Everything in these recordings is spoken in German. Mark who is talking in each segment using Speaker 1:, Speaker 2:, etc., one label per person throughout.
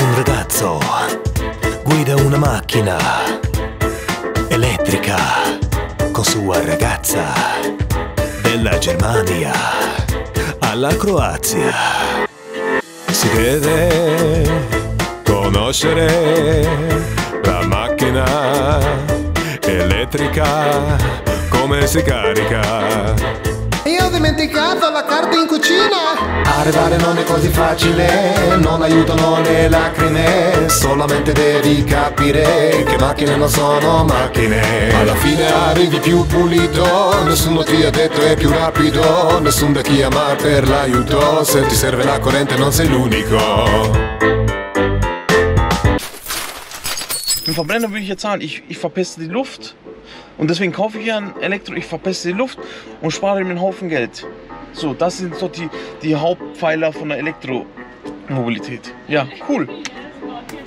Speaker 1: Un ragazzo guida una macchina elettrica con sua ragazza della Germania alla Croazia. Si deve conoscere la macchina elettrica come si carica.
Speaker 2: Io ho dimenticato la carta in cucina.
Speaker 1: Arrivare non è così facile, non aiutano le lacrime, solamente devi capire che macchine non sono macchine. Alla fine arrivi più pulito, nessuno ti ha detto è più rapido, nessuno da chiamare per l'aiuto, se ti serve la corrente non sei l'unico.
Speaker 3: Im Verbrenner würde ich jetzt sagen, ich, ich verpeste die Luft. Und deswegen kaufe ich ein Elektro, ich verpeste die Luft und spare mir einen Haufen Geld. So, das sind so die, die Hauptpfeiler von der Elektromobilität. Ja, cool.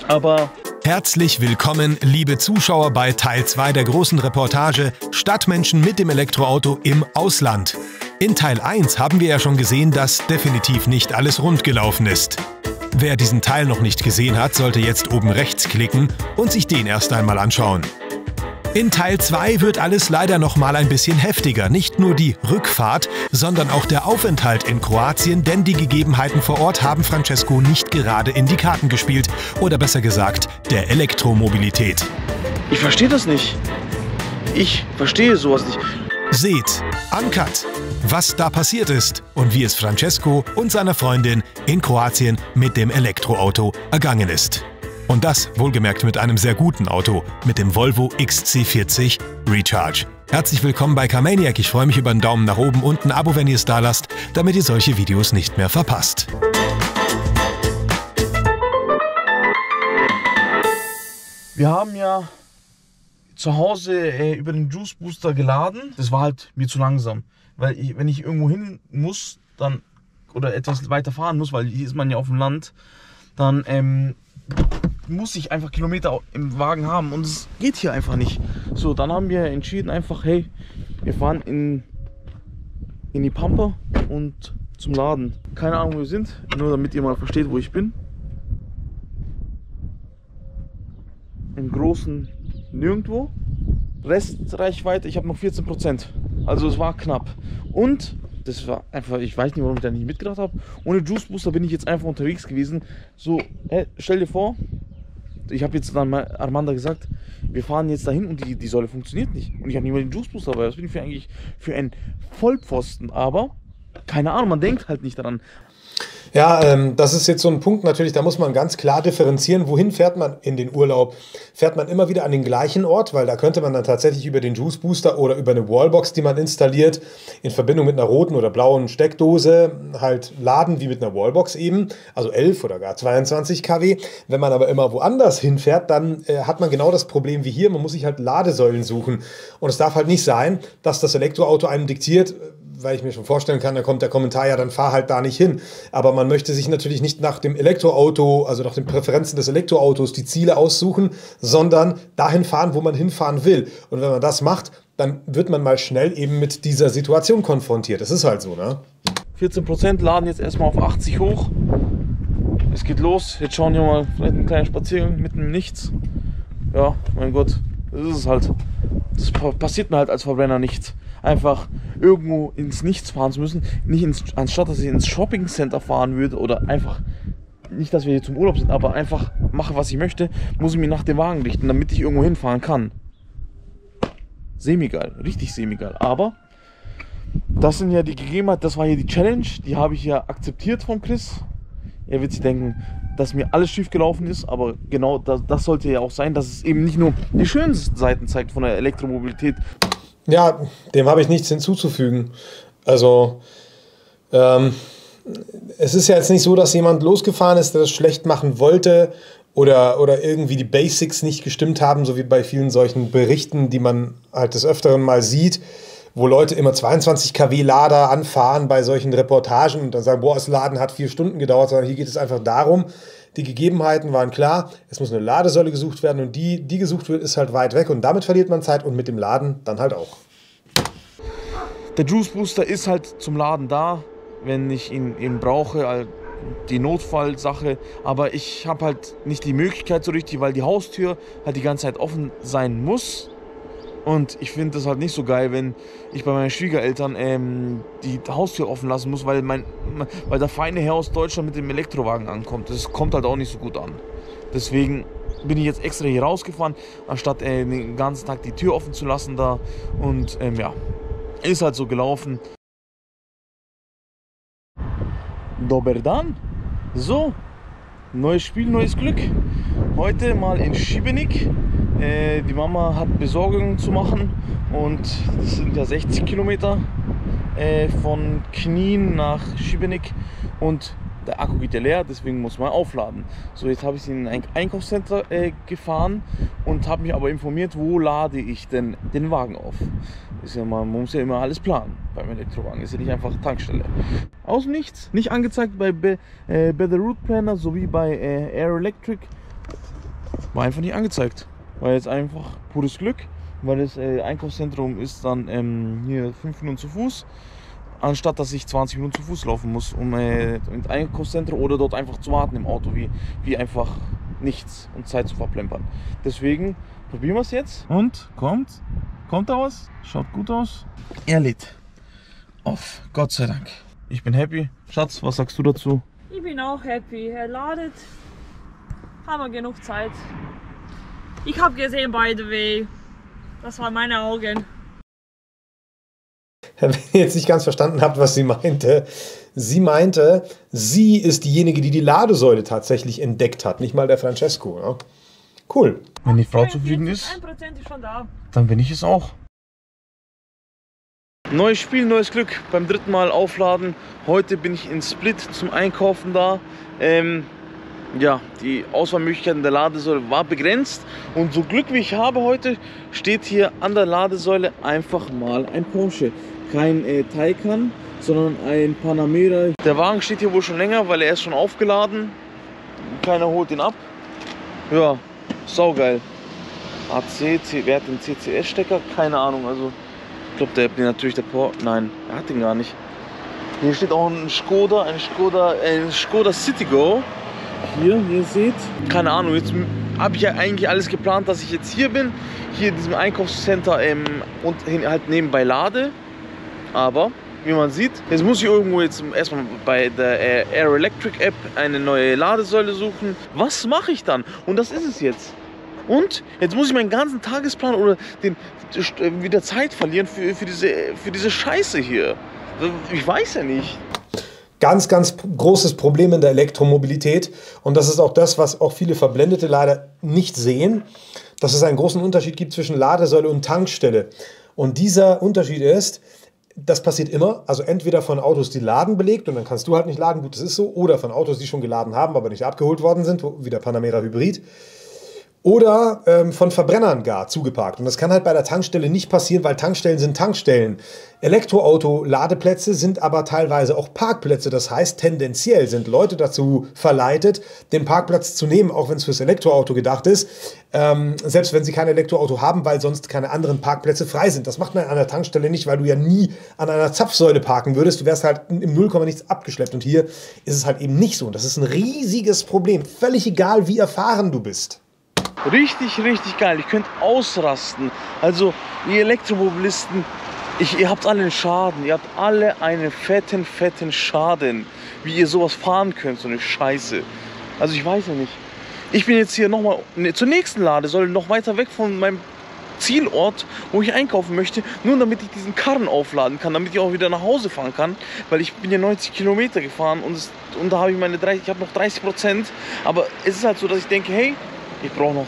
Speaker 3: Aber
Speaker 4: Herzlich willkommen, liebe Zuschauer, bei Teil 2 der großen Reportage Stadtmenschen mit dem Elektroauto im Ausland. In Teil 1 haben wir ja schon gesehen, dass definitiv nicht alles rund gelaufen ist. Wer diesen Teil noch nicht gesehen hat, sollte jetzt oben rechts klicken und sich den erst einmal anschauen. In Teil 2 wird alles leider noch mal ein bisschen heftiger. Nicht nur die Rückfahrt, sondern auch der Aufenthalt in Kroatien, denn die Gegebenheiten vor Ort haben Francesco nicht gerade in die Karten gespielt. Oder besser gesagt, der Elektromobilität.
Speaker 3: ich verstehe das nicht. Ich verstehe sowas nicht.
Speaker 4: Seht, Uncut, was da passiert ist und wie es Francesco und seiner Freundin in Kroatien mit dem Elektroauto ergangen ist. Und das wohlgemerkt mit einem sehr guten Auto, mit dem Volvo XC40 Recharge. Herzlich willkommen bei Carmaniac. Ich freue mich über einen Daumen nach oben und ein Abo, wenn ihr es da lasst, damit ihr solche Videos nicht mehr verpasst.
Speaker 3: Wir haben ja zu Hause äh, über den Juice Booster geladen. Das war halt mir zu langsam. Weil ich, wenn ich irgendwo hin muss, dann oder etwas weiter fahren muss, weil hier ist man ja auf dem Land, dann ähm, muss ich einfach Kilometer im Wagen haben und es geht hier einfach nicht. So, dann haben wir entschieden einfach, hey, wir fahren in, in die Pampa und zum Laden. Keine Ahnung, wo wir sind, nur damit ihr mal versteht, wo ich bin. Im großen Nirgendwo. Restreichweite, ich habe noch 14%. Also es war knapp. Und das war einfach, ich weiß nicht, warum ich da nicht mitgedacht habe. Ohne Juice Booster bin ich jetzt einfach unterwegs gewesen. So, hey, stell dir vor, ich habe jetzt dann mal Armanda gesagt, wir fahren jetzt dahin und die, die Säule funktioniert nicht. Und ich habe nicht mal den Juice Booster dabei. Das bin ich für eigentlich für einen Vollpfosten. Aber keine Ahnung, man denkt halt nicht daran.
Speaker 5: Ja, ähm, das ist jetzt so ein Punkt natürlich, da muss man ganz klar differenzieren, wohin fährt man in den Urlaub. Fährt man immer wieder an den gleichen Ort, weil da könnte man dann tatsächlich über den Juice Booster oder über eine Wallbox, die man installiert, in Verbindung mit einer roten oder blauen Steckdose halt laden, wie mit einer Wallbox eben, also 11 oder gar 22 kW. Wenn man aber immer woanders hinfährt, dann äh, hat man genau das Problem wie hier, man muss sich halt Ladesäulen suchen. Und es darf halt nicht sein, dass das Elektroauto einem diktiert, weil ich mir schon vorstellen kann, da kommt der Kommentar, ja, dann fahr halt da nicht hin. Aber man möchte sich natürlich nicht nach dem Elektroauto, also nach den Präferenzen des Elektroautos die Ziele aussuchen, sondern dahin fahren, wo man hinfahren will. Und wenn man das macht, dann wird man mal schnell eben mit dieser Situation konfrontiert. Das ist halt so, ne?
Speaker 3: 14% laden jetzt erstmal auf 80 hoch. Es geht los. Jetzt schauen wir mal, vielleicht einen kleinen Spaziergang mitten im Nichts. Ja, mein Gott, das ist es halt. Das pa- passiert mir halt als Verbrenner nicht. Einfach irgendwo ins Nichts fahren zu müssen. Nicht ins, anstatt dass ich ins Shopping Center fahren würde oder einfach. Nicht, dass wir hier zum Urlaub sind, aber einfach mache, was ich möchte, muss ich mir nach dem Wagen richten, damit ich irgendwo hinfahren kann. Semi-geil, richtig semi-geil. Aber das sind ja die Gegebenheiten, das war hier die Challenge, die habe ich ja akzeptiert von Chris. Er wird sich denken, dass mir alles schief gelaufen ist, aber genau das, das sollte ja auch sein, dass es eben nicht nur die schönen Seiten zeigt von der Elektromobilität.
Speaker 5: Ja, dem habe ich nichts hinzuzufügen. Also, ähm, es ist ja jetzt nicht so, dass jemand losgefahren ist, der das schlecht machen wollte oder, oder irgendwie die Basics nicht gestimmt haben, so wie bei vielen solchen Berichten, die man halt des Öfteren mal sieht, wo Leute immer 22 kW Lader anfahren bei solchen Reportagen und dann sagen, boah, das Laden hat vier Stunden gedauert, sondern hier geht es einfach darum, die Gegebenheiten waren klar, es muss eine Ladesäule gesucht werden und die, die gesucht wird, ist halt weit weg und damit verliert man Zeit und mit dem Laden dann halt auch.
Speaker 3: Der Juice Booster ist halt zum Laden da, wenn ich ihn eben brauche, die Notfallsache. Aber ich habe halt nicht die Möglichkeit so richtig, weil die Haustür halt die ganze Zeit offen sein muss. Und ich finde das halt nicht so geil, wenn ich bei meinen Schwiegereltern ähm, die Haustür offen lassen muss, weil, mein, weil der feine Herr aus Deutschland mit dem Elektrowagen ankommt. Das kommt halt auch nicht so gut an. Deswegen bin ich jetzt extra hier rausgefahren, anstatt äh, den ganzen Tag die Tür offen zu lassen da. Und ähm, ja, ist halt so gelaufen. Doberdan. So, neues Spiel, neues Glück. Heute mal in Schibenik. Äh, die Mama hat Besorgungen zu machen und das sind ja 60 Kilometer äh, von Knien nach Schibenik und der Akku geht ja leer, deswegen muss man aufladen. So, jetzt habe ich in ein Einkaufscenter äh, gefahren und habe mich aber informiert, wo lade ich denn den Wagen auf. Ist ja mal, man muss ja immer alles planen beim Elektrowagen. Ist ja nicht einfach Tankstelle. Aus nichts, nicht angezeigt bei, Be, äh, Route Planner sowie bei äh, Air Electric. War einfach nicht angezeigt. War jetzt einfach pures Glück, weil das äh, Einkaufszentrum ist dann ähm, hier 5 Minuten zu Fuß anstatt dass ich 20 Minuten zu Fuß laufen muss, um äh, ins Einkaufszentrum oder dort einfach zu warten im Auto, wie, wie einfach nichts und Zeit zu verplempern. Deswegen probieren wir es jetzt. Und kommt, kommt da was? Schaut gut aus. Er lädt auf, Gott sei Dank. Ich bin happy. Schatz, was sagst du dazu?
Speaker 6: Ich bin auch happy. Er ladet. Haben wir genug Zeit. Ich habe gesehen, by the way. Das waren meine Augen.
Speaker 5: wenn ihr jetzt nicht ganz verstanden habt, was sie meinte. Sie meinte, sie ist diejenige, die die Ladesäule tatsächlich entdeckt hat, nicht mal der Francesco. Ja? Cool.
Speaker 3: Wenn die Frau zufrieden ist, dann bin ich es auch. Neues Spiel, neues Glück. Beim dritten Mal aufladen. Heute bin ich in Split zum Einkaufen da. Ähm, ja, die Auswahlmöglichkeiten der Ladesäule war begrenzt. Und so Glück wie ich habe heute, steht hier an der Ladesäule einfach mal ein Porsche kein äh, Taycan, sondern ein Panamera. Der Wagen steht hier wohl schon länger, weil er ist schon aufgeladen. Keiner holt ihn ab. Ja, saugeil. AC, wer hat den CCS-Stecker? Keine Ahnung. Also, ich glaube, der hat den natürlich der Por. Nein, er hat den gar nicht. Hier steht auch ein Skoda, ein Skoda, ein Skoda Citigo. Hier, wie ihr seht. Keine Ahnung, jetzt habe ich ja eigentlich alles geplant, dass ich jetzt hier bin. Hier in diesem Einkaufscenter ähm, und halt nebenbei lade. Aber wie man sieht, jetzt muss ich irgendwo jetzt erstmal bei der Air Electric App eine neue Ladesäule suchen. Was mache ich dann? Und das ist es jetzt. Und jetzt muss ich meinen ganzen Tagesplan oder den, wieder Zeit verlieren für, für, diese, für diese Scheiße hier. Ich weiß ja nicht.
Speaker 5: Ganz, ganz großes Problem in der Elektromobilität. Und das ist auch das, was auch viele Verblendete leider nicht sehen, dass es einen großen Unterschied gibt zwischen Ladesäule und Tankstelle. Und dieser Unterschied ist, das passiert immer. Also entweder von Autos, die laden belegt und dann kannst du halt nicht laden, gut, das ist so. Oder von Autos, die schon geladen haben, aber nicht abgeholt worden sind, wie der Panamera Hybrid oder ähm, von Verbrennern gar zugeparkt. Und das kann halt bei der Tankstelle nicht passieren, weil Tankstellen sind Tankstellen. Elektroauto-Ladeplätze sind aber teilweise auch Parkplätze. Das heißt, tendenziell sind Leute dazu verleitet, den Parkplatz zu nehmen, auch wenn es fürs Elektroauto gedacht ist. Ähm, selbst wenn sie kein Elektroauto haben, weil sonst keine anderen Parkplätze frei sind. Das macht man an einer Tankstelle nicht, weil du ja nie an einer Zapfsäule parken würdest. Du wärst halt im Nullkomma nichts abgeschleppt. Und hier ist es halt eben nicht so. Und das ist ein riesiges Problem. Völlig egal, wie erfahren du bist.
Speaker 3: Richtig, richtig geil. Ich könnte ausrasten. Also, ihr Elektromobilisten, ich, ihr habt alle einen Schaden. Ihr habt alle einen fetten, fetten Schaden. Wie ihr sowas fahren könnt, so eine Scheiße. Also, ich weiß ja nicht. Ich bin jetzt hier nochmal ne, zur nächsten Ladesäule, noch weiter weg von meinem Zielort, wo ich einkaufen möchte, nur damit ich diesen Karren aufladen kann, damit ich auch wieder nach Hause fahren kann, weil ich bin ja 90 Kilometer gefahren und, es, und da habe ich meine 30, ich habe noch 30 Prozent, aber es ist halt so, dass ich denke, hey, ich brauche noch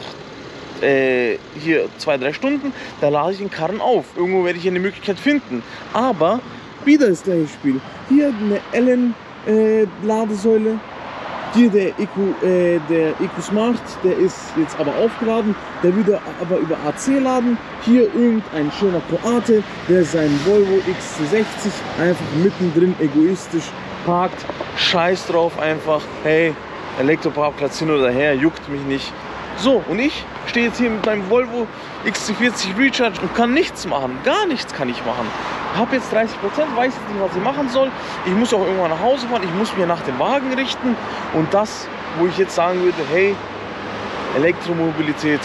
Speaker 3: äh, hier zwei, drei Stunden, da lade ich den Karren auf. Irgendwo werde ich eine Möglichkeit finden. Aber wieder das gleiche Spiel. Hier eine Ellen-Ladesäule. Äh, hier der EQ, äh, der EQ Smart, der ist jetzt aber aufgeladen. Der würde aber über AC laden. Hier irgendein schöner Kroate, der seinen Volvo XC60 einfach mittendrin egoistisch parkt. Scheiß drauf einfach. Hey, Elektroparkplatz hin oder her, juckt mich nicht. So, und ich stehe jetzt hier mit meinem Volvo XC40 Recharge und kann nichts machen. Gar nichts kann ich machen. habe jetzt 30 Prozent, weiß jetzt nicht, was ich machen soll. Ich muss auch irgendwann nach Hause fahren, ich muss mir nach dem Wagen richten. Und das, wo ich jetzt sagen würde, hey, Elektromobilität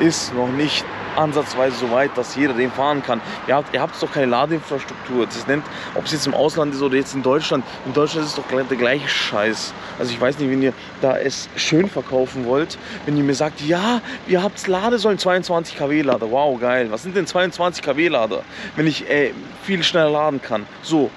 Speaker 3: ist noch nicht ansatzweise so weit, dass jeder den fahren kann. Ihr habt, ihr habt doch keine Ladeinfrastruktur. Das nennt, ob es jetzt im Ausland ist oder jetzt in Deutschland. In Deutschland ist es doch der gleiche Scheiß. Also ich weiß nicht, wenn ihr da es schön verkaufen wollt, wenn ihr mir sagt, ja, ihr habt Ladesäulen, 22 kW Lader. Wow, geil. Was sind denn 22 kW Lader, wenn ich äh, viel schneller laden kann? So,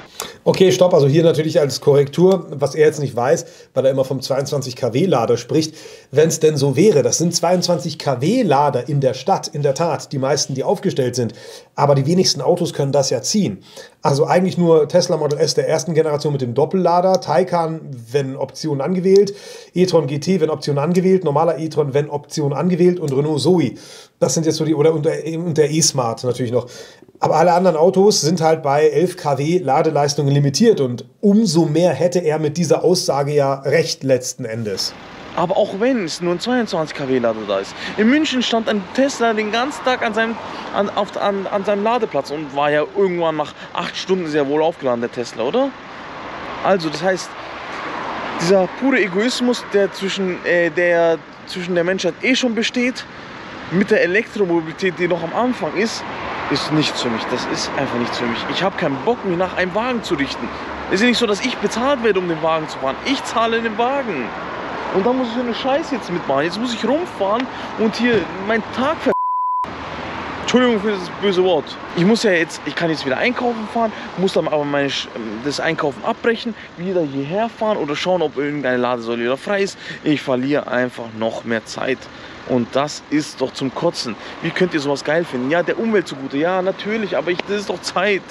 Speaker 5: Okay, stopp. Also hier natürlich als Korrektur, was er jetzt nicht weiß, weil er immer vom 22 kW Lader spricht. Wenn es denn so wäre, das sind 22 kW Lader in der Stadt, in der Tat, die meisten, die aufgestellt sind. Aber die wenigsten Autos können das ja ziehen. Also eigentlich nur Tesla Model S der ersten Generation mit dem Doppellader, Taycan, wenn Option angewählt, e-tron GT, wenn Option angewählt, normaler e-tron, wenn Option angewählt und Renault Zoe. Das sind jetzt so die, oder und der E-Smart natürlich noch. Aber alle anderen Autos sind halt bei 11 kW Ladeleistung limitiert und umso mehr hätte er mit dieser Aussage ja recht letzten Endes.
Speaker 3: Aber auch wenn es nur ein 22 kW Lader da ist. In München stand ein Tesla den ganzen Tag an seinem, an, auf, an, an seinem Ladeplatz und war ja irgendwann nach 8 Stunden sehr wohl aufgeladen, der Tesla, oder? Also, das heißt, dieser pure Egoismus, der zwischen, äh, der zwischen der Menschheit eh schon besteht, mit der Elektromobilität, die noch am Anfang ist, ist nichts für mich. Das ist einfach nichts für mich. Ich habe keinen Bock, mich nach einem Wagen zu richten. Es ist ja nicht so, dass ich bezahlt werde, um den Wagen zu fahren. Ich zahle den Wagen. Und da muss ich so eine Scheiße jetzt mitmachen. Jetzt muss ich rumfahren und hier meinen Tag ver... Entschuldigung für das böse Wort. Ich muss ja jetzt, ich kann jetzt wieder einkaufen fahren, muss dann aber meine, das Einkaufen abbrechen, wieder hierher fahren oder schauen, ob irgendeine Ladesäule wieder frei ist. Ich verliere einfach noch mehr Zeit. Und das ist doch zum Kotzen. Wie könnt ihr sowas geil finden? Ja, der Umwelt zugute. Ja, natürlich, aber ich, das ist doch Zeit.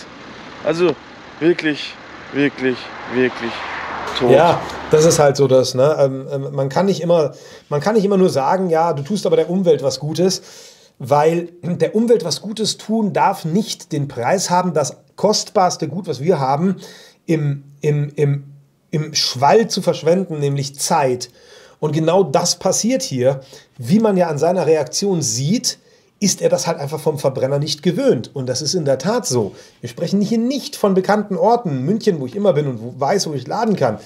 Speaker 3: Also wirklich, wirklich, wirklich tot.
Speaker 5: Ja, das ist halt so das. Ne? Ähm, ähm, man, kann nicht immer, man kann nicht immer nur sagen, ja, du tust aber der Umwelt was Gutes, weil der Umwelt was Gutes tun darf nicht den Preis haben, das kostbarste Gut, was wir haben, im, im, im, im Schwall zu verschwenden, nämlich Zeit. Und genau das passiert hier. Wie man ja an seiner Reaktion sieht, ist er das halt einfach vom Verbrenner nicht gewöhnt. Und das ist in der Tat so. Wir sprechen hier nicht von bekannten Orten, München, wo ich immer bin und wo weiß, wo ich laden kann,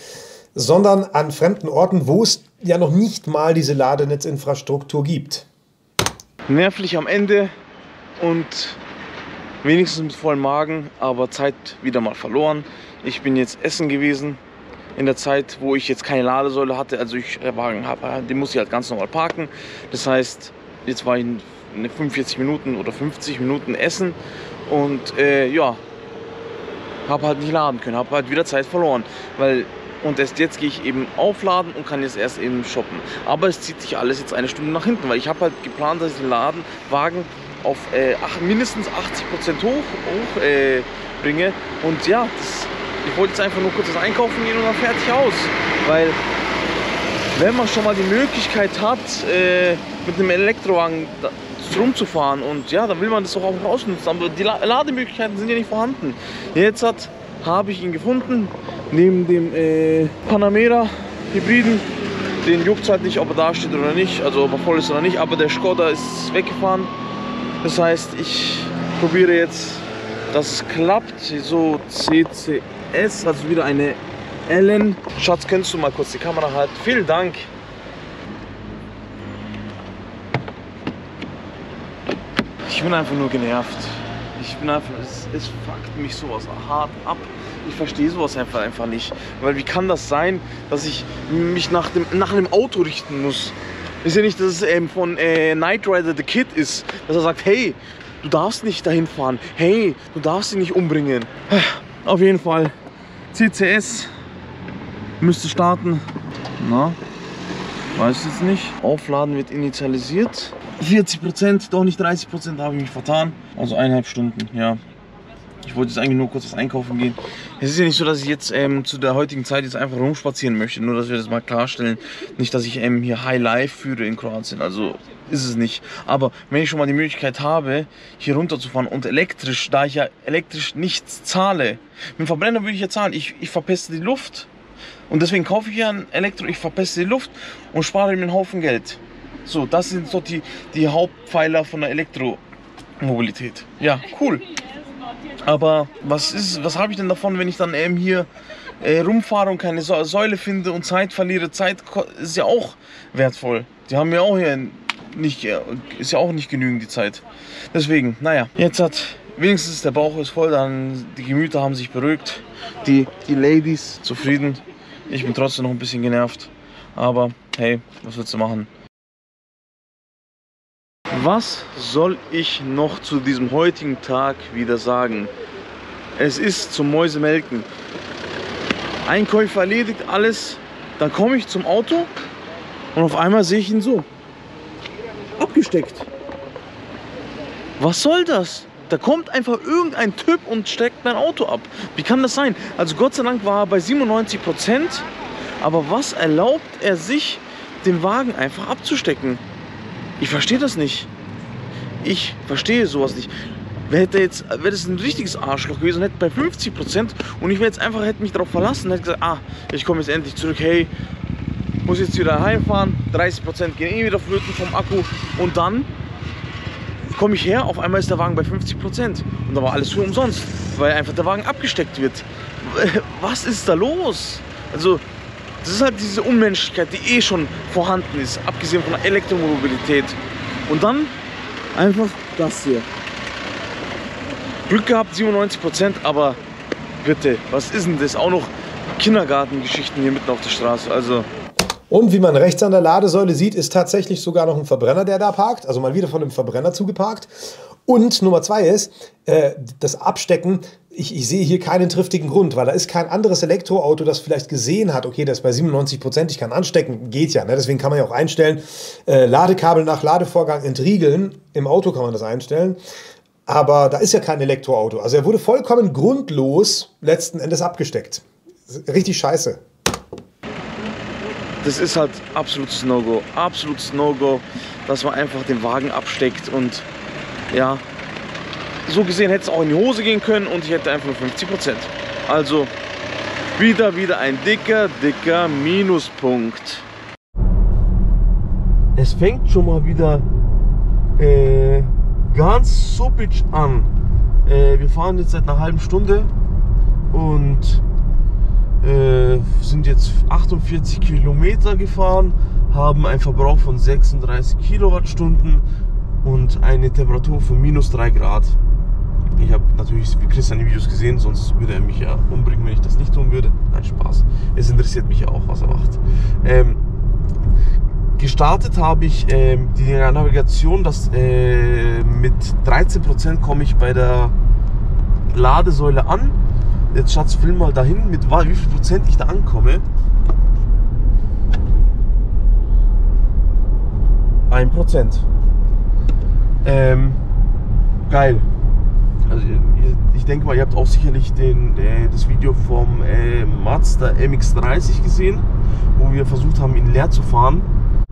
Speaker 5: sondern an fremden Orten, wo es ja noch nicht mal diese Ladenetzinfrastruktur gibt.
Speaker 3: Nervlich am Ende und wenigstens mit vollem Magen, aber Zeit wieder mal verloren. Ich bin jetzt essen gewesen, in der Zeit, wo ich jetzt keine Ladesäule hatte. Also ich äh, Wagen habe, den muss ich halt ganz normal parken. Das heißt, jetzt war ich 45 Minuten oder 50 Minuten essen und äh, ja, habe halt nicht laden können, habe halt wieder Zeit verloren, weil und erst jetzt gehe ich eben aufladen und kann jetzt erst eben shoppen. Aber es zieht sich alles jetzt eine Stunde nach hinten, weil ich habe halt geplant, dass ich den Ladenwagen auf äh, ach, mindestens 80% hoch, hoch äh, bringe und ja, das ich wollte jetzt einfach nur kurz das Einkaufen gehen und dann fertig aus. Weil wenn man schon mal die Möglichkeit hat, äh, mit einem Elektrowagen rumzufahren und ja, dann will man das doch auch rausnutzen. Aber die Lademöglichkeiten sind ja nicht vorhanden. Jetzt hat, habe ich ihn gefunden, neben dem äh, Panamera Hybriden. Den juckt halt nicht, ob er da steht oder nicht, also ob er voll ist oder nicht, aber der Skoda ist weggefahren. Das heißt, ich probiere jetzt, dass es klappt. So CC S, also wieder eine Ellen. Schatz, könntest du mal kurz die Kamera halten? Vielen Dank. Ich bin einfach nur genervt. Ich bin einfach, es, es fuckt mich sowas hart ab. Ich verstehe sowas einfach, einfach nicht. Weil wie kann das sein, dass ich mich nach dem, nach einem Auto richten muss? Ist ja nicht, dass es ähm, von äh, Knight Rider the Kid ist, dass er sagt, hey, du darfst nicht dahin fahren. Hey, du darfst sie nicht umbringen. Auf jeden Fall CCS müsste starten. Na, weiß jetzt nicht. Aufladen wird initialisiert. 40 Prozent, doch nicht 30 Prozent, habe ich mich vertan. Also eineinhalb Stunden, ja. Ich wollte jetzt eigentlich nur kurz was einkaufen gehen. Es ist ja nicht so, dass ich jetzt ähm, zu der heutigen Zeit jetzt einfach rumspazieren möchte. Nur, dass wir das mal klarstellen. Nicht, dass ich ähm, hier High Life führe in Kroatien. Also ist es nicht. Aber wenn ich schon mal die Möglichkeit habe, hier runterzufahren und elektrisch, da ich ja elektrisch nichts zahle, mit dem Verbrenner würde ich ja zahlen. Ich, ich verpeste die Luft. Und deswegen kaufe ich ja ein Elektro, ich verpeste die Luft und spare mir einen Haufen Geld. So, das sind so die, die Hauptpfeiler von der Elektromobilität. Ja, cool. Aber was ist, was habe ich denn davon, wenn ich dann eben hier äh, rumfahre und keine Säule finde und Zeit verliere? Zeit ist ja auch wertvoll. Die haben ja auch hier nicht, äh, ist ja auch nicht genügend die Zeit. Deswegen, naja, jetzt hat wenigstens der Bauch ist voll, dann die Gemüter haben sich beruhigt, die, die Ladies zufrieden. Ich bin trotzdem noch ein bisschen genervt, aber hey, was willst du machen? Was soll ich noch zu diesem heutigen Tag wieder sagen? Es ist zum Mäusemelken. Einkäufe erledigt, alles. Dann komme ich zum Auto und auf einmal sehe ich ihn so. Abgesteckt. Was soll das? Da kommt einfach irgendein Typ und steckt mein Auto ab. Wie kann das sein? Also Gott sei Dank war er bei 97 Prozent. Aber was erlaubt er sich, den Wagen einfach abzustecken? Ich verstehe das nicht. Ich verstehe sowas nicht. Wer hätte jetzt, wäre das ein richtiges Arschloch gewesen, hätte bei 50 Prozent und ich wäre jetzt einfach, hätte mich darauf verlassen, hätte gesagt, ah, ich komme jetzt endlich zurück, hey, muss jetzt wieder heimfahren, 30 Prozent gehen eh wieder flöten vom Akku und dann komme ich her, auf einmal ist der Wagen bei 50 Prozent und da war alles für umsonst, weil einfach der Wagen abgesteckt wird. Was ist da los? Also, das ist halt diese Unmenschlichkeit, die eh schon vorhanden ist, abgesehen von der Elektromobilität. Und dann einfach das hier. Glück gehabt, 97 Prozent, aber bitte, was ist denn das? Auch noch Kindergartengeschichten hier mitten auf der Straße. Also.
Speaker 5: Und wie man rechts an der Ladesäule sieht, ist tatsächlich sogar noch ein Verbrenner, der da parkt. Also mal wieder von einem Verbrenner zugeparkt. Und Nummer zwei ist, äh, das Abstecken. Ich, ich, sehe hier keinen triftigen Grund, weil da ist kein anderes Elektroauto, das vielleicht gesehen hat, okay, das ist bei 97 Prozent, ich kann anstecken, geht ja. Ne? Deswegen kann man ja auch einstellen, äh, Ladekabel nach Ladevorgang entriegeln. Im Auto kann man das einstellen. Aber da ist ja kein Elektroauto. Also er wurde vollkommen grundlos letzten Endes abgesteckt. Richtig scheiße.
Speaker 3: Das ist halt absolutes No-Go. Absolutes No-Go, dass man einfach den Wagen absteckt und ja, so gesehen hätte es auch in die Hose gehen können und ich hätte einfach nur 50 Prozent. Also wieder, wieder ein dicker, dicker Minuspunkt. Es fängt schon mal wieder äh, ganz suppig an. Äh, wir fahren jetzt seit einer halben Stunde und äh, sind jetzt 48 Kilometer gefahren, haben einen Verbrauch von 36 Kilowattstunden und eine Temperatur von minus 3 Grad. Ich habe natürlich wie Christian Videos gesehen, sonst würde er mich ja umbringen, wenn ich das nicht tun würde. Nein, Spaß. Es interessiert mich ja auch, was er macht. Ähm, gestartet habe ich ähm, die Navigation, dass äh, mit 13% komme ich bei der Ladesäule an. Jetzt Schatz, film mal dahin, mit wie viel Prozent ich da ankomme. 1%. Ähm, geil. Also ich denke mal, ihr habt auch sicherlich den, äh, das Video vom äh, Mazda MX-30 gesehen, wo wir versucht haben, ihn leer zu fahren.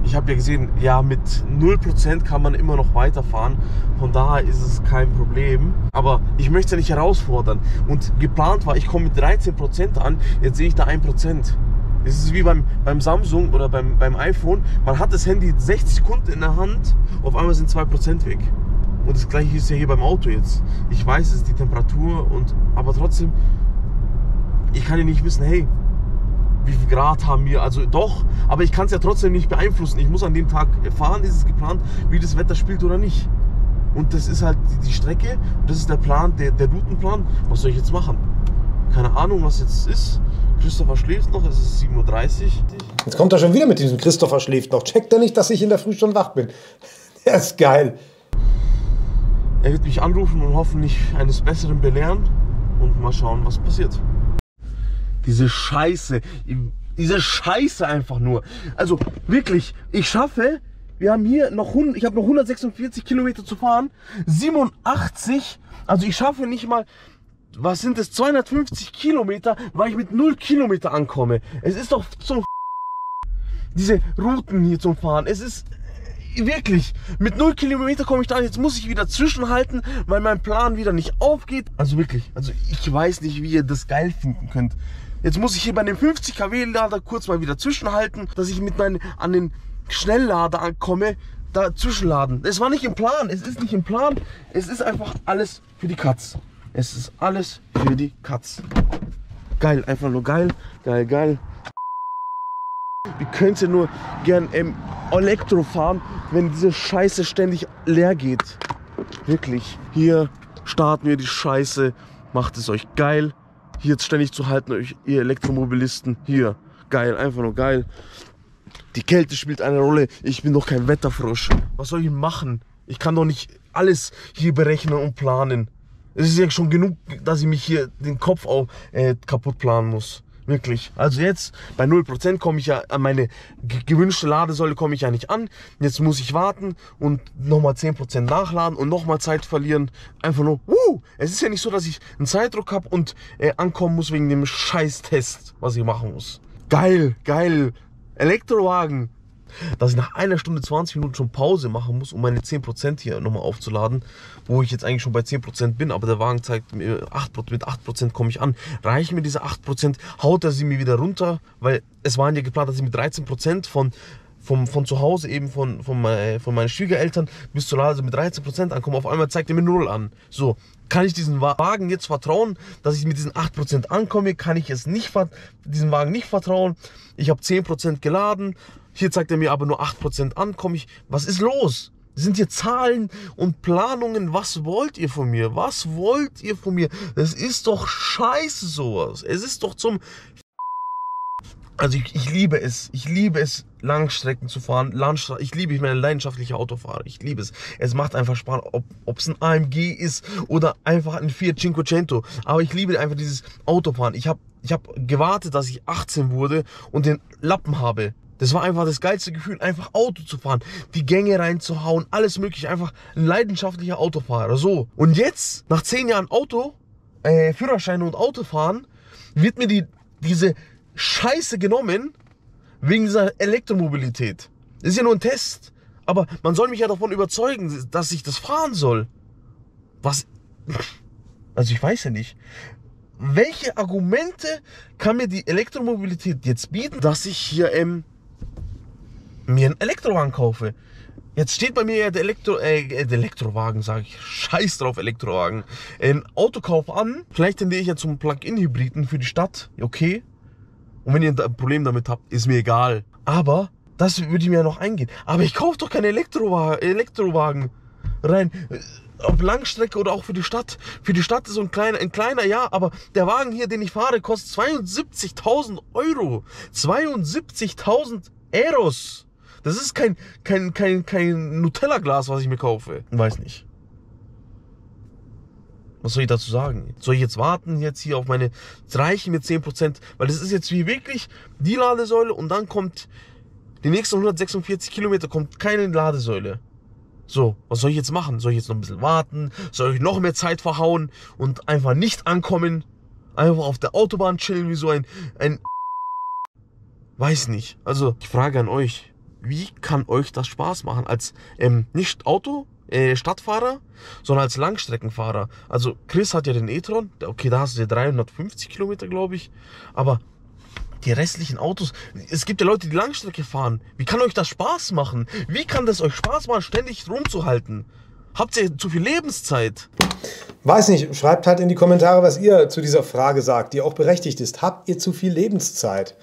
Speaker 3: Ich habe ja gesehen, ja, mit 0% kann man immer noch weiterfahren. Von daher ist es kein Problem. Aber ich möchte nicht herausfordern. Und geplant war, ich komme mit 13% an, jetzt sehe ich da 1%. Es ist wie beim, beim Samsung oder beim, beim iPhone. Man hat das Handy 60 Sekunden in der Hand, auf einmal sind 2% weg. Und das gleiche ist ja hier beim Auto jetzt. Ich weiß, es ist die Temperatur, und, aber trotzdem, ich kann ja nicht wissen, hey, wie viel Grad haben wir? Also doch, aber ich kann es ja trotzdem nicht beeinflussen. Ich muss an dem Tag fahren, ist es geplant, wie das Wetter spielt oder nicht. Und das ist halt die, Strecke, das ist der Plan, der, der Routenplan. Was soll ich jetzt machen? Keine Ahnung, was jetzt ist. Christopher schläft noch, es ist 7.30 Uhr.
Speaker 5: Jetzt kommt er schon wieder mit diesem Christopher schläft noch. Checkt er nicht, dass ich in der Früh schon wach bin? Der ist geil.
Speaker 3: Er wird mich anrufen und hoffentlich eines Besseren belehren und mal schauen, was passiert. Diese Scheiße, diese Scheiße einfach nur. Also wirklich, ich schaffe, wir haben hier noch, ich habe noch 146 Kilometer zu fahren, 87, also ich schaffe nicht mal was sind es, 250 Kilometer, weil ich mit 0 Kilometer ankomme. Es ist doch zum diese Routen hier zum Fahren. Es ist äh, wirklich, mit 0 Kilometer komme ich da an. Jetzt muss ich wieder zwischenhalten, weil mein Plan wieder nicht aufgeht. Also wirklich, also ich weiß nicht, wie ihr das geil finden könnt. Jetzt muss ich hier bei dem 50 kW Lader kurz mal wieder zwischenhalten, dass ich mit meinen an den Schnelllader ankomme, da zwischenladen. Es war nicht im Plan, es ist nicht im Plan. Es ist einfach alles für die Katz. Es ist alles für die Katz. Geil, einfach nur geil, geil, geil. Wie könnt ihr nur gern im Elektro fahren, wenn diese Scheiße ständig leer geht? Wirklich. Hier starten wir die Scheiße. Macht es euch geil. Hier jetzt ständig zu halten, euch, ihr Elektromobilisten. Hier. Geil, einfach nur geil. Die Kälte spielt eine Rolle. Ich bin doch kein Wetterfrosch. Was soll ich machen? Ich kann doch nicht alles hier berechnen und planen. Es ist ja schon genug, dass ich mich hier den Kopf auch, äh, kaputt planen muss. Wirklich. Also jetzt bei 0% komme ich ja an meine gewünschte Ladesäule komme ich ja nicht an. Jetzt muss ich warten und nochmal 10% nachladen und nochmal Zeit verlieren. Einfach nur, uh, es ist ja nicht so, dass ich einen Zeitdruck habe und äh, ankommen muss wegen dem Scheiß-Test, was ich machen muss. Geil, geil. Elektrowagen. Dass ich nach einer Stunde 20 Minuten schon Pause machen muss, um meine 10% hier nochmal aufzuladen, wo ich jetzt eigentlich schon bei 10% bin, aber der Wagen zeigt mir 8%, mit 8% komme ich an. Reichen mir diese 8%, haut er sie mir wieder runter, weil es waren ja geplant, dass ich mit 13% von vom, von zu Hause eben von, von, mein, von meinen Schwiegereltern bis zur Lade mit 13% ankomme. Auf einmal zeigt er mir 0 an. So, kann ich diesen Wagen jetzt vertrauen, dass ich mit diesen 8% ankomme? Kann ich es nicht, diesem Wagen nicht vertrauen? Ich habe 10% geladen. Hier zeigt er mir aber nur 8% an. Komme ich, was ist los? Sind hier Zahlen und Planungen? Was wollt ihr von mir? Was wollt ihr von mir? Das ist doch scheiße sowas. Es ist doch zum also ich, ich, liebe es, ich liebe es, Langstrecken zu fahren. Landstre ich liebe, ich bin ein leidenschaftlicher Autofahrer. Ich liebe es. Es macht einfach Spaß, ob es ein AMG ist oder einfach ein Fiat Cinquecento. Aber ich liebe einfach dieses Autofahren. Ich habe ich hab gewartet, dass ich 18 wurde und den Lappen habe. Das war einfach das geilste Gefühl, einfach Auto zu fahren, die Gänge reinzuhauen, alles mögliche. Einfach ein leidenschaftlicher Autofahrer. So. Und jetzt, nach 10 Jahren Auto, äh, Führerschein und Autofahren, wird mir die, diese Scheiße genommen wegen dieser Elektromobilität. Das ist ja nur ein Test. Aber man soll mich ja davon überzeugen, dass ich das fahren soll. Was? Also ich weiß ja nicht. Welche Argumente kann mir die Elektromobilität jetzt bieten, dass ich hier ähm, mir einen Elektrowagen kaufe? Jetzt steht bei mir ja der, Elektro, äh, der Elektrowagen, sage ich. Scheiß drauf, Elektrowagen. Ein Autokauf an. Vielleicht tendiere ich ja zum Plug-in-Hybriden für die Stadt. Okay. Und wenn ihr ein Problem damit habt, ist mir egal. Aber das würde ich mir ja noch eingehen. Aber ich kaufe doch keinen Elektrowagen, Elektrowagen rein. Auf Langstrecke oder auch für die Stadt. Für die Stadt ist so ein kleiner, ein kleiner, ja, aber der Wagen hier, den ich fahre, kostet 72.000 Euro. 72.000 Euros. Das ist kein, kein, kein, kein Nutella-Glas, was ich mir kaufe. Weiß nicht. Was soll ich dazu sagen? Soll ich jetzt warten, jetzt hier auf meine, reichen mit 10%, weil das ist jetzt wie wirklich die Ladesäule und dann kommt, die nächsten 146 Kilometer kommt keine Ladesäule. So, was soll ich jetzt machen? Soll ich jetzt noch ein bisschen warten? Soll ich noch mehr Zeit verhauen und einfach nicht ankommen? Einfach auf der Autobahn chillen wie so ein, ein Weiß nicht. Also, ich frage an euch, wie kann euch das Spaß machen als ähm, nicht Auto, äh, Stadtfahrer, sondern als Langstreckenfahrer. Also Chris hat ja den e-tron, okay, da hast du ja 350 Kilometer, glaube ich, aber die restlichen Autos, es gibt ja Leute, die Langstrecke fahren. Wie kann euch das Spaß machen? Wie kann das euch Spaß machen, ständig rumzuhalten? Habt ihr zu viel Lebenszeit?
Speaker 5: Weiß nicht, schreibt halt in die Kommentare, was ihr zu dieser Frage sagt, die auch berechtigt ist. Habt ihr zu viel Lebenszeit?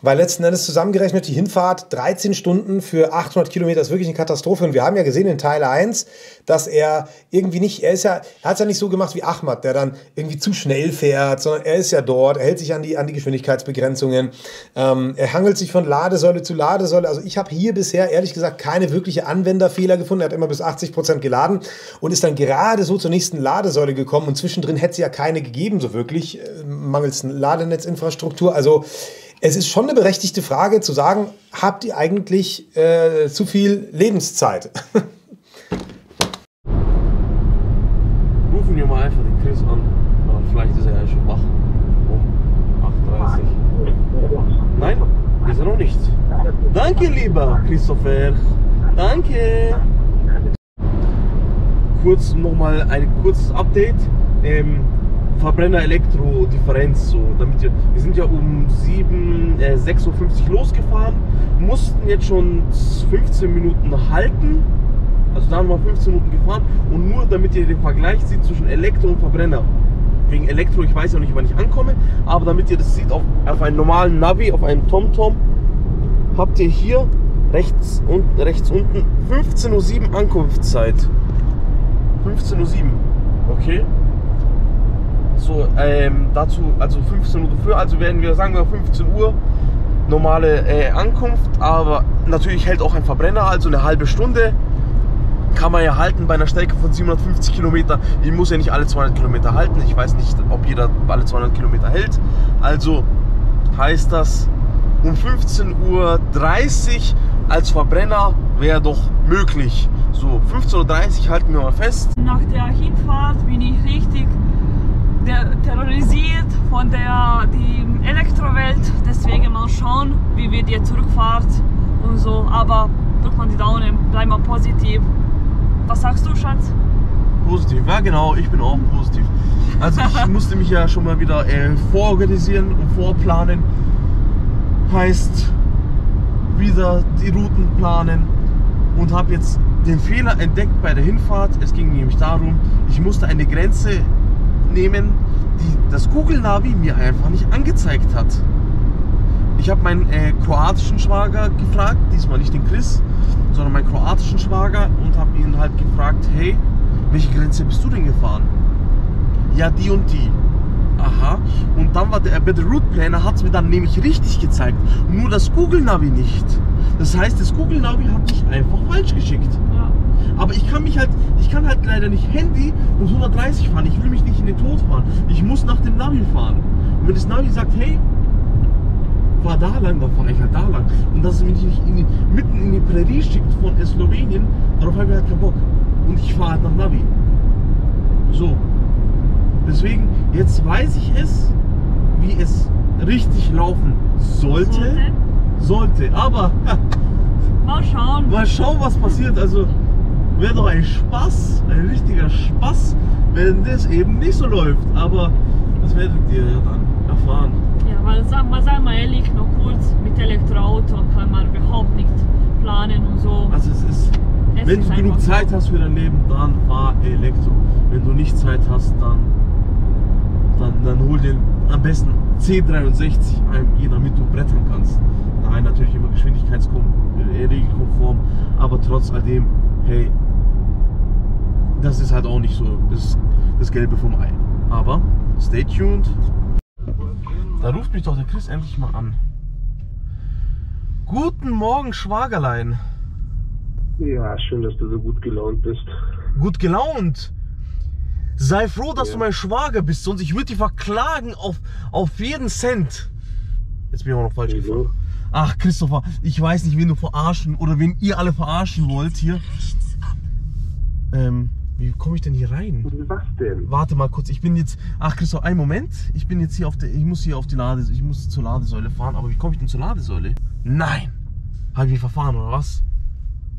Speaker 5: Weil letzten Endes zusammengerechnet die Hinfahrt 13 Stunden für 800 Kilometer ist wirklich eine Katastrophe. Und wir haben ja gesehen in Teil 1, dass er irgendwie nicht, er ist ja, er hat es ja nicht so gemacht wie Ahmad, der dann irgendwie zu schnell fährt, sondern er ist ja dort, er hält sich an die, an die Geschwindigkeitsbegrenzungen, ähm, er hangelt sich von Ladesäule zu Ladesäule. Also ich habe hier bisher ehrlich gesagt keine wirkliche Anwenderfehler gefunden. Er hat immer bis 80 Prozent geladen und ist dann gerade so zur nächsten Ladesäule gekommen und zwischendrin hätte es ja keine gegeben, so wirklich, äh, mangels Ladenetzinfrastruktur. Also es ist schon eine berechtigte Frage zu sagen, habt ihr eigentlich äh, zu viel Lebenszeit?
Speaker 3: Rufen wir mal einfach den Chris an. Vielleicht ist er ja schon wach um 8.30 Uhr. Nein, ist er noch nicht. Danke, lieber Christopher. Danke. Kurz nochmal ein kurzes Update. Ähm, Verbrenner-Elektro-Differenz. So, damit wir, wir sind ja um 7, äh, 6.50 Uhr losgefahren, mussten jetzt schon 15 Minuten halten. Also da nochmal 15 Minuten gefahren und nur damit ihr den Vergleich seht zwischen Elektro und Verbrenner. Wegen Elektro, ich weiß ja nicht, wann ich ankomme, aber damit ihr das seht auf, auf einem normalen Navi, auf einem TomTom, habt ihr hier rechts unten, rechts unten 15.07 Uhr Ankunftszeit. 15.07 Uhr, okay? So, ähm, dazu, also 15 Minuten früher, also werden wir, sagen wir 15 Uhr, normale äh, Ankunft, aber natürlich hält auch ein Verbrenner, also eine halbe Stunde kann man ja halten bei einer Strecke von 750 Kilometer. Ich muss ja nicht alle 200 Kilometer halten. Ich weiß nicht, ob jeder alle 200 Kilometer hält. Also heißt das, um 15.30 Uhr als Verbrenner wäre doch möglich. So, 15.30 Uhr halten wir mal fest.
Speaker 6: Nach der Hinfahrt bin ich richtig von der die Elektrowelt. Deswegen mal schauen, wie wir die zurückfahrt und so. Aber drück mal die Daumen, bleib mal positiv. Was sagst du, Schatz?
Speaker 3: Positiv, ja genau, ich bin auch positiv. Also ich musste mich ja schon mal wieder äh, vororganisieren und vorplanen. Heißt, wieder die Routen planen und habe jetzt den Fehler entdeckt bei der Hinfahrt. Es ging nämlich darum, ich musste eine Grenze nehmen, die das Google Navi mir einfach nicht angezeigt hat. Ich habe meinen äh, kroatischen Schwager gefragt, diesmal nicht den Chris, sondern meinen kroatischen Schwager und habe ihn halt gefragt, hey, welche Grenze bist du denn gefahren? Ja, die und die. Aha. Und dann war der Better Route Planner, hat es mir dann nämlich richtig gezeigt. Nur das Google Navi nicht. Das heißt, das Google Navi hat mich einfach falsch geschickt. Aber ich kann mich halt, ich kann halt leider nicht Handy und 130 fahren. Ich will mich nicht in den Tod fahren. Ich muss nach dem Navi fahren. Und wenn das Navi sagt, hey, fahr da lang, dann fahre ich halt da lang. Und dass es mich nicht in die, mitten in die Prärie schickt von Slowenien, darauf habe ich halt keinen Bock. Und ich fahre halt nach Navi. So. Deswegen, jetzt weiß ich es, wie es richtig laufen sollte.
Speaker 6: Sollte.
Speaker 3: Sollte. Aber
Speaker 6: Mal schauen.
Speaker 3: Mal schauen, was passiert. Also wäre doch ein Spaß, ein richtiger Spaß, wenn das eben nicht so läuft. Aber das werdet ihr ja dann erfahren.
Speaker 6: Ja, weil sag mal, sei mal ehrlich, noch kurz mit Elektroauto kann man überhaupt nicht planen und so.
Speaker 3: Also es ist,
Speaker 6: Es
Speaker 3: wenn
Speaker 6: ist
Speaker 3: du genug. Zeit hast für dein Leben, dann fahr Elektro. Wenn du nicht Zeit hast, dann, dann, dann hol den am besten C63 AMG, damit du brettern kannst. Nein, natürlich immer geschwindigkeitsregelkonform, aber trotz alledem, hey, das ist halt auch nicht so das, das Gelbe vom Ei. Aber stay tuned. Da ruft mich doch der Chris endlich mal an. Guten Morgen, Schwagerlein.
Speaker 7: Ja, schön, dass du so gut gelaunt bist.
Speaker 3: Gut gelaunt. Sei froh, dass
Speaker 7: Ja.
Speaker 3: du mein Schwager bist, sonst ich würde dich verklagen auf, auf jeden Cent. Jetzt bin ich auch noch falsch gefahren.
Speaker 7: Wieso?
Speaker 3: Ach, Christopher, ich weiß nicht, wen du verarschen oder wen ihr alle verarschen wollt hier. Ähm, wie komme ich denn hier rein?
Speaker 7: Was denn?
Speaker 3: Warte mal kurz, ich bin jetzt. Ach, Christoph, einen Moment. Ich bin jetzt hier auf der. Ich muss hier auf die Lade. Ich muss zur Ladesäule fahren. Aber wie komme ich denn zur Ladesäule? Nein! Habe ich mich verfahren oder was?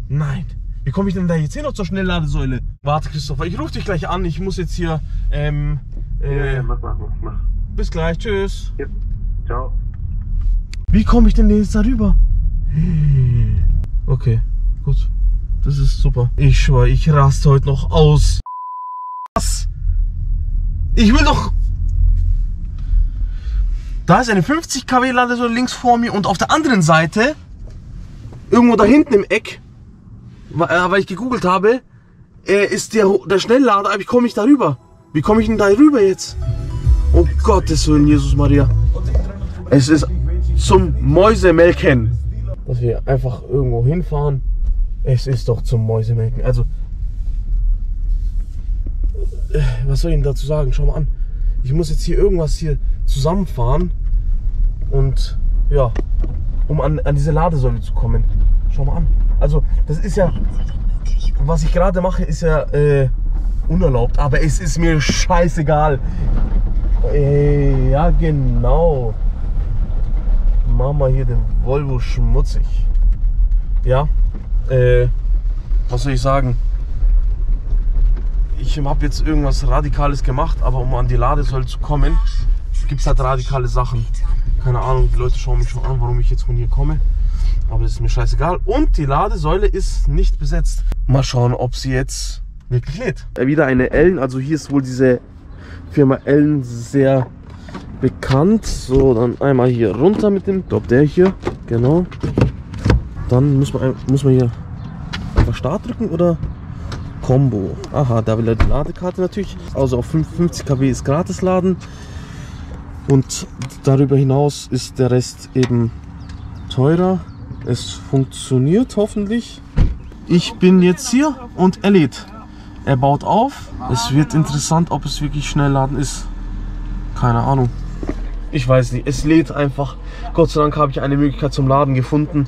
Speaker 3: Nein! Wie komme ich denn da jetzt hin noch zur Schnellladesäule? Warte, Christopher, ich rufe dich gleich an. Ich muss jetzt hier. Ähm.
Speaker 7: Ja,
Speaker 3: Äh,
Speaker 7: ja, mach, mach, mach, mach.
Speaker 3: bis gleich, tschüss.
Speaker 7: Ja. Ciao.
Speaker 3: Wie komme ich denn jetzt darüber? Okay, gut. Ist super. Ich schwör, ich raste heute noch aus. Was? Ich will doch. Da ist eine 50 kW Ladesäule links vor mir und auf der anderen Seite, irgendwo da hinten im Eck, äh, weil ich gegoogelt habe, äh, ist der, der Schnelllader, aber wie komme ich da rüber? Wie komme ich denn da rüber jetzt? Oh Gottes Willen, Jesus Maria. Es ist zum Mäusemelken. Dass wir einfach irgendwo hinfahren. Es ist doch zum Mäusemelken. Also, was soll ich Ihnen dazu sagen? Schau mal an. Ich muss jetzt hier irgendwas hier zusammenfahren. Und ja, um an, an diese Ladesäule zu kommen. Schau mal an. Also, das ist ja, was ich gerade mache, ist ja äh, unerlaubt. Aber es ist mir scheißegal. Äh, ja, genau. Mama hier den Volvo schmutzig. Ja, äh, was soll ich sagen? Ich habe jetzt irgendwas Radikales gemacht, aber um an die Ladesäule zu kommen, gibt es halt radikale Sachen. Keine Ahnung, die Leute schauen mich schon an, warum ich jetzt von hier komme. Aber das ist mir scheißegal. Und die Ladesäule ist nicht besetzt. Mal schauen, ob sie jetzt wirklich lädt. Wieder eine Ellen. Also hier ist wohl diese Firma Ellen sehr bekannt. So, dann einmal hier runter mit dem. Ich glaube, der hier. Genau. Dann muss man, muss man hier einfach Start drücken oder Combo. Aha, da will er die Ladekarte natürlich. Also auf 55 kW ist gratis laden. Und darüber hinaus ist der Rest eben teurer. Es funktioniert hoffentlich. Ich bin jetzt hier und er lädt. Er baut auf. Es wird interessant, ob es wirklich schnell laden ist. Keine Ahnung. Ich weiß nicht. Es lädt einfach. Gott sei Dank habe ich eine Möglichkeit zum Laden gefunden.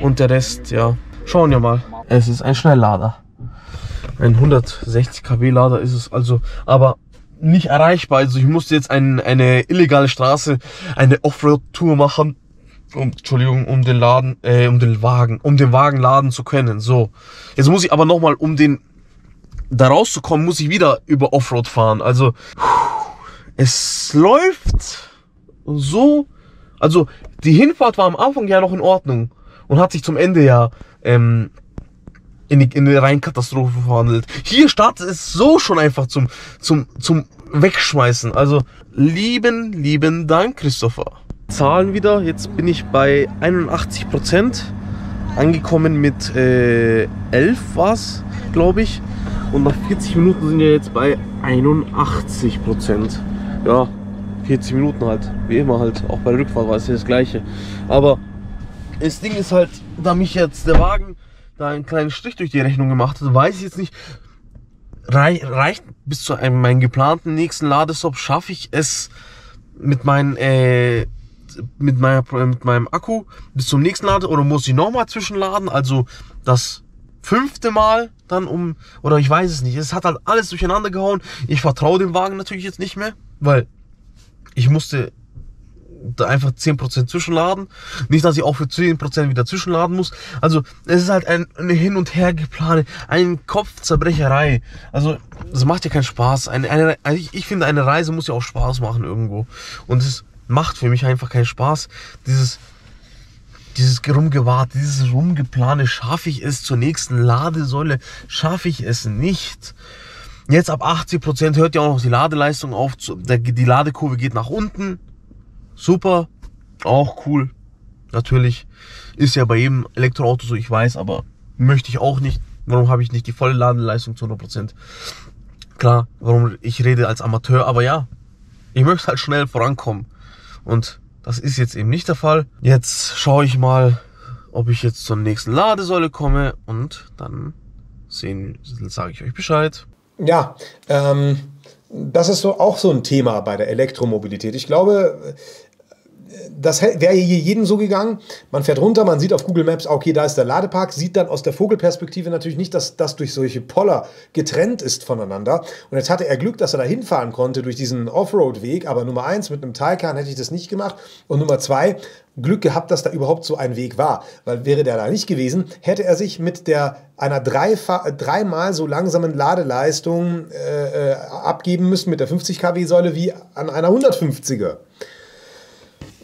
Speaker 3: Und der Rest, ja, schauen wir mal. Es ist ein Schnelllader. Ein 160 kW Lader ist es also, aber nicht erreichbar. Also ich musste jetzt ein, eine illegale Straße, eine Offroad-Tour machen, um, Entschuldigung, um den Laden, äh, um den Wagen, um den Wagen laden zu können. So, jetzt muss ich aber nochmal, um den da rauszukommen, muss ich wieder über Offroad fahren. Also es läuft so, also die Hinfahrt war am Anfang ja noch in Ordnung und hat sich zum Ende ja ähm, in, die, in eine Reinkatastrophe verwandelt. Hier startet es so schon einfach zum, zum, zum Wegschmeißen. Also lieben, lieben Dank, Christopher. Zahlen wieder. Jetzt bin ich bei 81 Prozent angekommen mit äh, 11 was, glaube ich. Und nach 40 Minuten sind wir jetzt bei 81 Prozent. Ja, 40 Minuten halt, wie immer halt. Auch bei der Rückfahrt war es ja das gleiche. Aber das Ding ist halt, da mich jetzt der Wagen da einen kleinen Strich durch die Rechnung gemacht hat, weiß ich jetzt nicht, rei reicht bis zu einem meinem geplanten nächsten Ladestop, schaffe ich es mit meinen äh, mit, meiner, mit meinem Akku bis zum nächsten Lade oder muss ich nochmal zwischenladen? Also das fünfte Mal dann um, oder ich weiß es nicht. Es hat halt alles durcheinander gehauen. Ich vertraue dem Wagen natürlich jetzt nicht mehr, weil ich musste einfach 10% zwischenladen. Nicht, dass ich auch für 10% wieder zwischenladen muss. Also, es ist halt ein, eine Hin- und Hergeplane, eine Kopfzerbrecherei. Also, das macht ja keinen Spaß. Eine, eine, also ich, ich finde, eine Reise muss ja auch Spaß machen irgendwo. Und es macht für mich einfach keinen Spaß. Dieses, dieses Rumgewart, dieses Rumgeplane, schaffe ich es zur nächsten Ladesäule, schaffe ich es nicht. Jetzt ab 80% hört ja auch noch die Ladeleistung auf, die Ladekurve geht nach unten super, auch cool. Natürlich ist ja bei jedem Elektroauto so, ich weiß, aber möchte ich auch nicht. Warum habe ich nicht die volle Ladeleistung zu 100%? Klar, warum ich rede als Amateur, aber ja, ich möchte halt schnell vorankommen. Und das ist jetzt eben nicht der Fall. Jetzt schaue ich mal, ob ich jetzt zur nächsten Ladesäule komme und dann sehen, sage ich euch Bescheid.
Speaker 5: Ja, ähm, das ist so auch so ein Thema bei der Elektromobilität. Ich glaube, das wäre hier jedem so gegangen. Man fährt runter, man sieht auf Google Maps, okay, da ist der Ladepark, sieht dann aus der Vogelperspektive natürlich nicht, dass das durch solche Poller getrennt ist voneinander. Und jetzt hatte er Glück, dass er da hinfahren konnte durch diesen Offroad-Weg. Aber Nummer eins, mit einem Taycan hätte ich das nicht gemacht. Und Nummer zwei, Glück gehabt, dass da überhaupt so ein Weg war. Weil wäre der da nicht gewesen, hätte er sich mit der einer dreimal so langsamen Ladeleistung äh, äh abgeben müssen mit der 50 kW Säule wie an einer 150er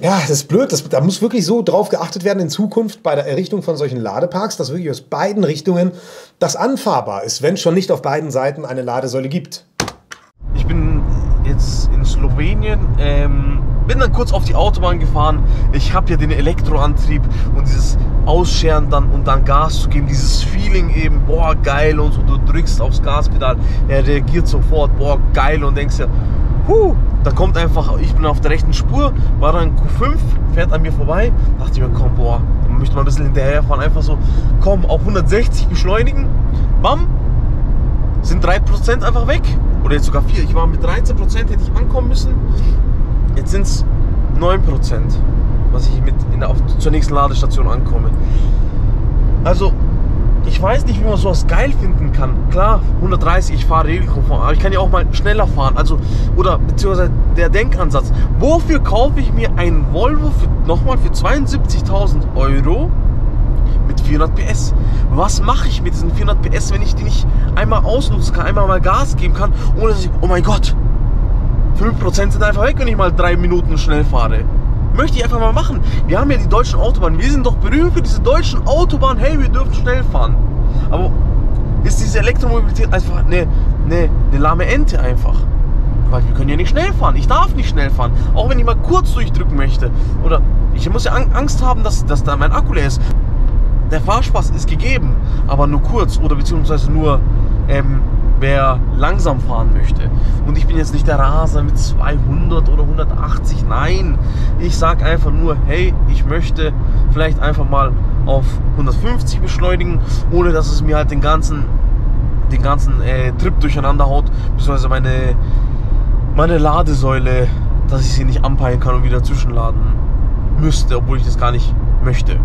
Speaker 5: ja, das ist blöd. Das, da muss wirklich so drauf geachtet werden in Zukunft bei der Errichtung von solchen Ladeparks, dass wirklich aus beiden Richtungen das anfahrbar ist, wenn es schon nicht auf beiden Seiten eine Ladesäule gibt.
Speaker 3: Ich bin jetzt in Slowenien, ähm, bin dann kurz auf die Autobahn gefahren. Ich habe ja den Elektroantrieb und dieses Ausscheren dann und dann Gas zu geben, dieses Feeling eben, boah, geil und so, du drückst aufs Gaspedal, er reagiert sofort, boah, geil und denkst ja, Huh, da kommt einfach, ich bin auf der rechten Spur, war dann Q5, fährt an mir vorbei. Dachte ich mir, komm, boah, dann möchte man ein bisschen hinterherfahren. Einfach so, komm, auf 160 beschleunigen. Bam, sind 3% einfach weg. Oder jetzt sogar 4. Ich war mit 13% hätte ich ankommen müssen. Jetzt sind es 9%, was ich mit in der, auf, zur nächsten Ladestation ankomme. Also weiß nicht, wie man sowas geil finden kann. Klar, 130, ich fahre Regelkomfort, aber ich kann ja auch mal schneller fahren. Also, oder beziehungsweise der Denkansatz. Wofür kaufe ich mir einen Volvo nochmal für 72.000 Euro mit 400 PS? Was mache ich mit diesen 400 PS, wenn ich die nicht einmal ausnutzen kann, einmal mal Gas geben kann, ohne dass ich, oh mein Gott, 5% sind einfach weg, wenn ich mal drei Minuten schnell fahre. möchte ich einfach mal machen. Wir haben ja die deutschen Autobahnen. Wir sind doch berühmt für diese deutschen Autobahnen. Hey, wir dürfen schnell fahren. Aber ist diese Elektromobilität einfach eine, eine, eine lahme Ente einfach? Weil wir können ja nicht schnell fahren. Ich darf nicht schnell fahren. Auch wenn ich mal kurz durchdrücken möchte. Oder ich muss ja Angst haben, dass, dass da mein Akku leer ist. Der Fahrspaß ist gegeben, aber nur kurz oder beziehungsweise nur ähm, wer langsam fahren möchte. Und ich bin jetzt nicht der Raser mit 200 oder 180. Nein, ich sage einfach nur, hey, ich möchte vielleicht einfach mal auf 150 beschleunigen, ohne dass es mir halt den ganzen, den ganzen äh, Trip durcheinander haut, beziehungsweise meine, meine Ladesäule, dass ich sie nicht anpeilen kann und wieder zwischenladen müsste, obwohl ich das gar nicht möchte.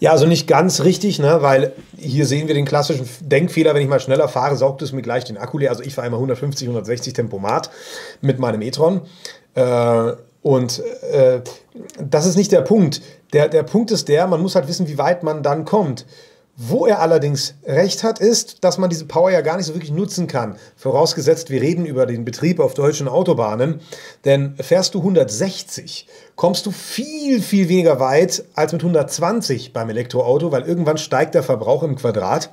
Speaker 5: Ja, also nicht ganz richtig, ne? weil hier sehen wir den klassischen Denkfehler, wenn ich mal schneller fahre, saugt es mir gleich den Akku leer. Also ich fahre immer 150, 160 Tempomat mit meinem e-tron. Äh, und äh, das ist nicht der Punkt. Der, der Punkt ist der, man muss halt wissen, wie weit man dann kommt. Wo er allerdings recht hat, ist, dass man diese Power ja gar nicht so wirklich nutzen kann. Vorausgesetzt, wir reden über den Betrieb auf deutschen Autobahnen. Denn fährst du 160, kommst du viel, viel weniger weit als mit 120 beim Elektroauto, weil irgendwann steigt der Verbrauch im Quadrat.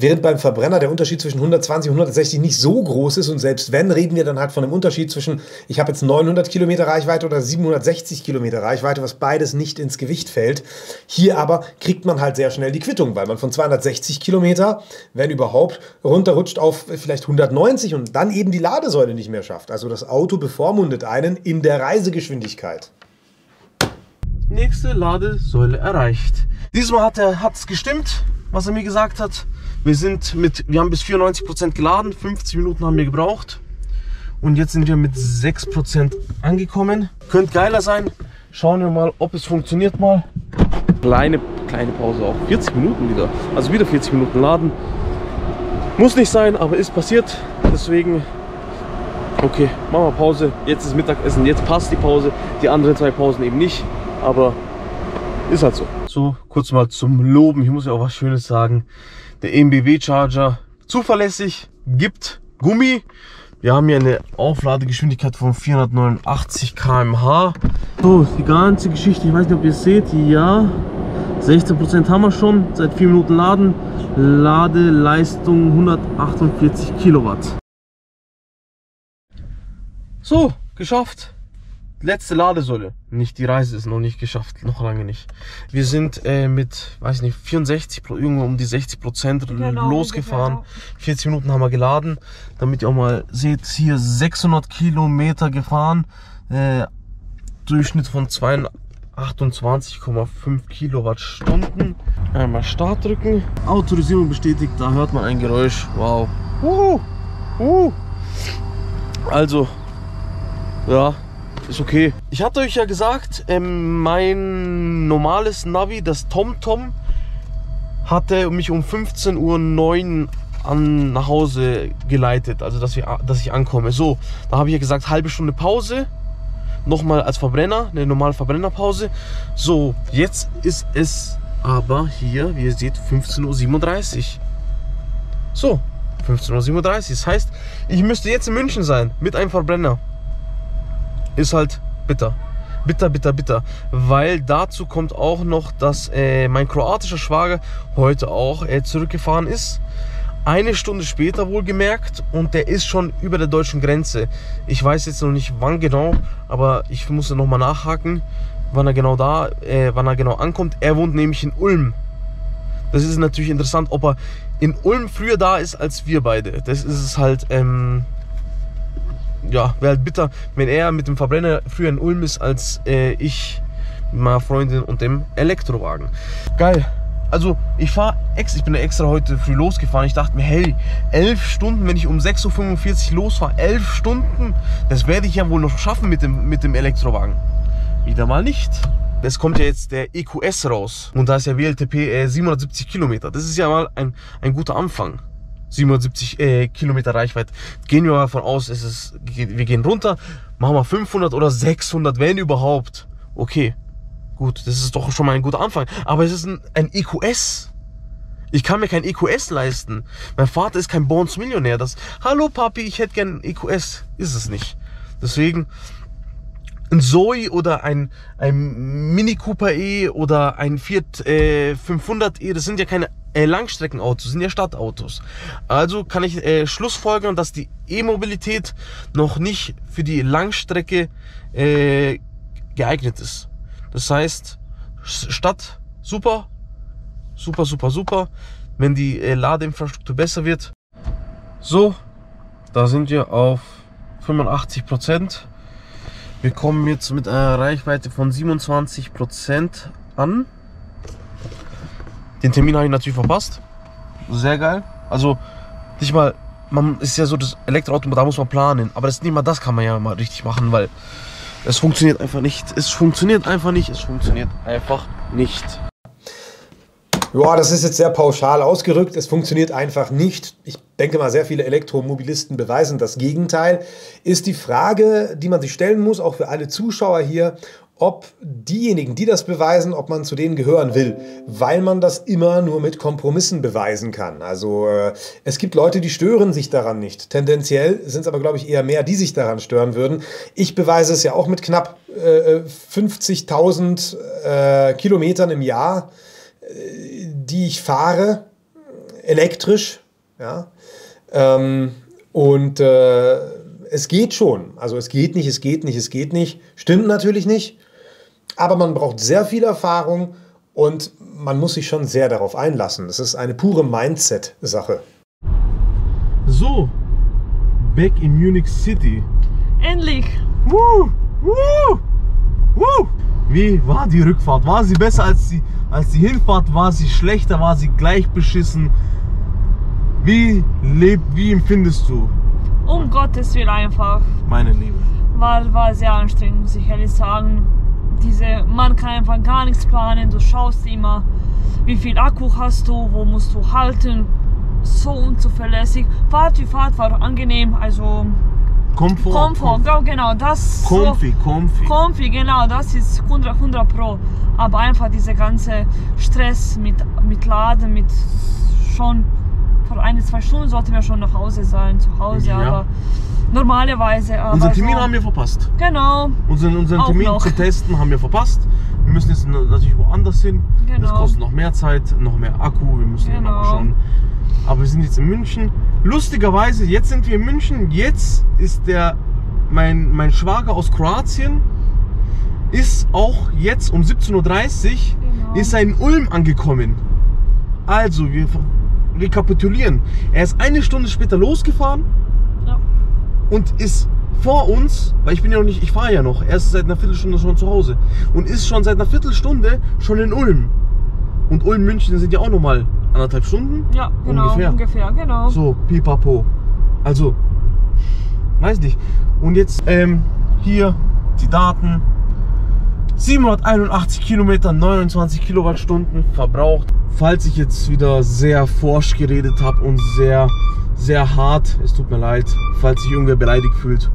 Speaker 5: Während beim Verbrenner der Unterschied zwischen 120 und 160 nicht so groß ist und selbst wenn, reden wir dann halt von einem Unterschied zwischen, ich habe jetzt 900 Kilometer Reichweite oder 760 Kilometer Reichweite, was beides nicht ins Gewicht fällt. Hier aber kriegt man halt sehr schnell die Quittung, weil man von 260 Kilometer, wenn überhaupt, runterrutscht auf vielleicht 190 und dann eben die Ladesäule nicht mehr schafft. Also das Auto bevormundet einen in der Reisegeschwindigkeit.
Speaker 3: Nächste Ladesäule erreicht. Diesmal hat es gestimmt, was er mir gesagt hat. Wir sind mit, wir haben bis 94% geladen, 50 Minuten haben wir gebraucht. Und jetzt sind wir mit 6% angekommen. Könnte geiler sein. Schauen wir mal, ob es funktioniert mal. Kleine, kleine Pause auch. 40 Minuten wieder. Also wieder 40 Minuten laden. Muss nicht sein, aber ist passiert. Deswegen, okay, machen wir Pause. Jetzt ist Mittagessen, jetzt passt die Pause. Die anderen zwei Pausen eben nicht. Aber ist halt so. So, kurz mal zum Loben. Ich muss ja auch was Schönes sagen der MBW Charger zuverlässig, gibt Gummi. Wir haben hier eine Aufladegeschwindigkeit von 489 km/h. So, die ganze Geschichte, ich weiß nicht, ob ihr es seht, ja, 16% haben wir schon, seit 4 Minuten laden. Ladeleistung 148 Kilowatt. So, geschafft letzte Ladesäule. Nicht die Reise ist noch nicht geschafft, noch lange nicht. Wir sind äh, mit, weiß nicht, 64, irgendwo um die 60 Prozent genau, losgefahren. Ungefähr. 40 Minuten haben wir geladen, damit ihr auch mal seht, hier 600 Kilometer gefahren. Äh, Durchschnitt von 28,5 Kilowattstunden. Einmal Start drücken. Autorisierung bestätigt, da hört man ein Geräusch. Wow. Uh, uh. Also, ja, ist okay. Ich hatte euch ja gesagt, ähm, mein normales Navi, das TomTom, hatte mich um 15.09 Uhr an, nach Hause geleitet, also dass, wir, dass ich ankomme. So, da habe ich ja gesagt, halbe Stunde Pause, nochmal als Verbrenner, eine normale Verbrennerpause. So, jetzt ist es aber hier, wie ihr seht, 15.37 Uhr. So, 15.37 Uhr. Das heißt, ich müsste jetzt in München sein mit einem Verbrenner ist halt bitter. Bitter, bitter, bitter. Weil dazu kommt auch noch, dass äh, mein kroatischer Schwager heute auch äh, zurückgefahren ist. Eine Stunde später wohlgemerkt und der ist schon über der deutschen Grenze. Ich weiß jetzt noch nicht wann genau, aber ich muss nochmal nachhaken, wann er genau da, äh, wann er genau ankommt. Er wohnt nämlich in Ulm. Das ist natürlich interessant, ob er in Ulm früher da ist als wir beide. Das ist es halt, ähm, ja, wäre halt bitter, wenn er mit dem Verbrenner früher in Ulm ist, als äh, ich mit meiner Freundin und dem Elektrowagen. Geil. Also ich fahre ex, ich bin extra heute früh losgefahren. Ich dachte mir, hey, elf Stunden, wenn ich um 6.45 Uhr losfahre, elf Stunden, das werde ich ja wohl noch schaffen mit dem, mit dem Elektrowagen. Wieder mal nicht. Es kommt ja jetzt der EQS raus und da ist ja WLTP äh, 770 Kilometer. Das ist ja mal ein, ein guter Anfang. 770 äh, Kilometer Reichweite. Gehen wir mal davon aus, es ist, wir gehen runter, machen wir 500 oder 600, wenn überhaupt. Okay, gut, das ist doch schon mal ein guter Anfang. Aber es ist ein, ein EQS. Ich kann mir kein EQS leisten. Mein Vater ist kein Bones Millionär. Das, hallo Papi, ich hätte gern ein EQS. Ist es nicht. Deswegen ein Zoe oder ein, ein Mini Cooper E oder ein Fiat äh, 500 E, das sind ja keine äh, Langstreckenautos, sind ja Stadtautos. Also kann ich äh, schlussfolgern, dass die E-Mobilität noch nicht für die Langstrecke äh, geeignet ist. Das heißt, Stadt super, super, super, super. Wenn die äh, Ladeinfrastruktur besser wird. So, da sind wir auf 85 Prozent. Wir kommen jetzt mit einer Reichweite von 27 Prozent an. Den Termin habe ich natürlich verpasst. Sehr geil. Also, nicht mal, man ist ja so das Elektroauto, da muss man planen. Aber das nicht mal das kann man ja mal richtig machen, weil es funktioniert einfach nicht. Es funktioniert einfach nicht. Es funktioniert einfach nicht.
Speaker 5: Ja, das ist jetzt sehr pauschal ausgerückt. Es funktioniert einfach nicht. Ich denke mal, sehr viele Elektromobilisten beweisen das Gegenteil. Ist die Frage, die man sich stellen muss, auch für alle Zuschauer hier, ob diejenigen, die das beweisen, ob man zu denen gehören will, weil man das immer nur mit Kompromissen beweisen kann. Also äh, es gibt Leute, die stören sich daran nicht. Tendenziell sind es aber, glaube ich, eher mehr, die sich daran stören würden. Ich beweise es ja auch mit knapp äh, 50.000 äh, Kilometern im Jahr die ich fahre, elektrisch. Ja? Ähm, und äh, es geht schon. Also es geht nicht, es geht nicht, es geht nicht. Stimmt natürlich nicht. Aber man braucht sehr viel Erfahrung und man muss sich schon sehr darauf einlassen. Das ist eine pure Mindset-Sache.
Speaker 3: So, back in Munich City.
Speaker 6: Endlich!
Speaker 3: Woo! Woo! Woo! Wie war die Rückfahrt? War sie besser als die, als die Hinfahrt? War sie schlechter? War sie gleich beschissen? Wie, leb, wie empfindest du?
Speaker 6: Um Gottes Willen einfach.
Speaker 3: Meine Liebe.
Speaker 6: War, war sehr anstrengend, muss ich ehrlich sagen. Diese, man kann einfach gar nichts planen. Du schaust immer, wie viel Akku hast du, wo musst du halten. So unzuverlässig. Fahrt wie Fahrt war angenehm. Also
Speaker 3: Komfort.
Speaker 6: Komfort, Komfort. genau, das
Speaker 3: Comfy, so, comfy.
Speaker 6: Comfy, genau, das ist 100, 100 Pro. Aber einfach dieser ganze Stress mit, mit Laden, mit schon vor ein, zwei Stunden sollten wir schon nach Hause sein, zu Hause, ja. aber normalerweise. Aber
Speaker 3: unseren Termin so, haben wir verpasst.
Speaker 6: Genau.
Speaker 3: Unseren, unseren Termin noch. zu testen haben wir verpasst. Wir müssen jetzt natürlich woanders hin. Genau. Das kostet noch mehr Zeit, noch mehr Akku. Wir müssen genau. dann schauen. Aber wir sind jetzt in München. Lustigerweise, jetzt sind wir in München. Jetzt ist der mein, mein Schwager aus Kroatien ist auch jetzt um 17.30 Uhr genau. ist er in Ulm angekommen. Also, wir rekapitulieren. Er ist eine Stunde später losgefahren. Und ist vor uns, weil ich bin ja noch nicht, ich fahre ja noch, er ist seit einer Viertelstunde schon zu Hause und ist schon seit einer Viertelstunde schon in Ulm. Und Ulm München sind ja auch nochmal anderthalb Stunden?
Speaker 6: Ja, genau. Ungefähr. ungefähr, genau.
Speaker 3: So, pipapo. Also, weiß nicht. Und jetzt ähm, hier die Daten. 781 Kilometer, 29 Kilowattstunden verbraucht. Falls ich jetzt wieder sehr forsch geredet habe und sehr, sehr hart, es tut mir leid, falls sich irgendwer beleidigt fühlt.